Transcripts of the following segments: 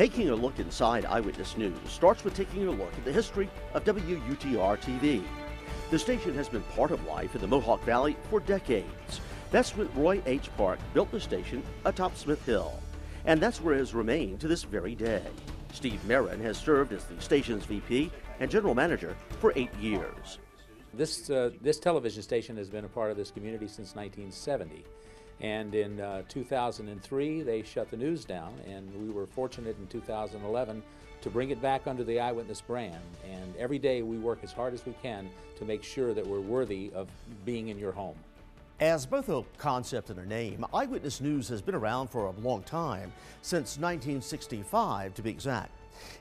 Taking a look inside Eyewitness News starts with taking a look at the history of WUTR TV. The station has been part of life in the Mohawk Valley for decades. That's when Roy H. Park built the station atop Smith Hill. And that's where it has remained to this very day. Steve Marin has served as the station's VP and general manager for eight years. This, uh, this television station has been a part of this community since 1970. And in uh, 2003, they shut the news down, and we were fortunate in 2011 to bring it back under the Eyewitness brand. And every day we work as hard as we can to make sure that we're worthy of being in your home. As both a concept and a name, Eyewitness News has been around for a long time, since 1965 to be exact.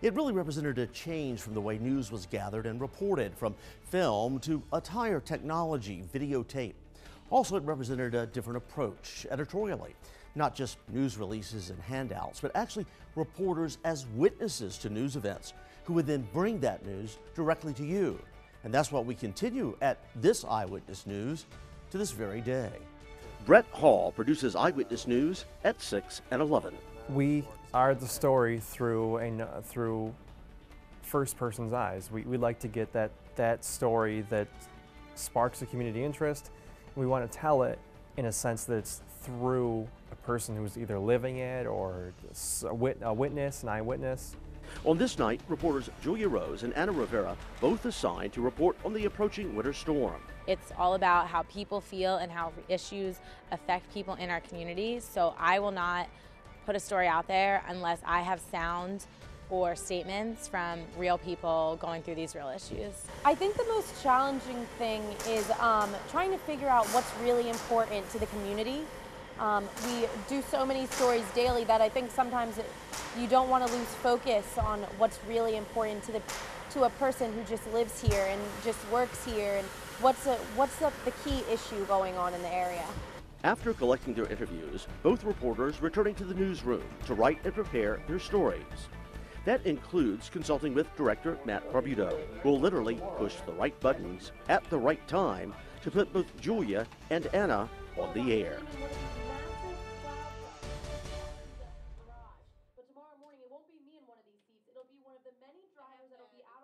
It really represented a change from the way news was gathered and reported, from film to attire technology, videotape. Also, it represented a different approach editorially. Not just news releases and handouts, but actually reporters as witnesses to news events who would then bring that news directly to you. And that's what we continue at this Eyewitness News to this very day. Brett Hall produces Eyewitness News at 6 and 11. We are the story through a, through first person's eyes. We, we like to get that, that story that sparks a community interest we want to tell it in a sense that it's through a person who's either living it or a, wit a witness, an eyewitness. On this night, reporters Julia Rose and Anna Rivera both assigned to report on the approaching winter storm. It's all about how people feel and how issues affect people in our communities. So I will not put a story out there unless I have sound or statements from real people going through these real issues. I think the most challenging thing is um, trying to figure out what's really important to the community. Um, we do so many stories daily that I think sometimes it, you don't want to lose focus on what's really important to the to a person who just lives here and just works here and what's a, what's the, the key issue going on in the area. After collecting their interviews, both reporters returning to the newsroom to write and prepare their stories. That includes consulting with director Matt Barbuto, who will literally push the right buttons at the right time to put both Julia and Anna on the air. But tomorrow morning, it won't be me in one of these seats. It'll be one of the many that'll be out.